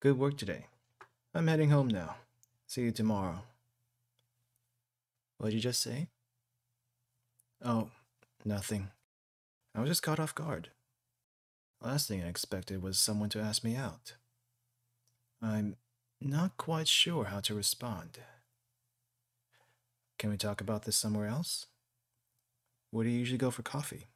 Good work today. I'm heading home now. See you tomorrow. What'd you just say? Oh, nothing. I was just caught off guard. Last thing I expected was someone to ask me out. I'm not quite sure how to respond. Can we talk about this somewhere else? Where do you usually go for coffee?